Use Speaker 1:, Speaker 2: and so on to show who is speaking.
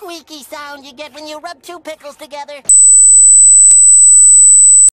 Speaker 1: squeaky sound you get when you rub two pickles together.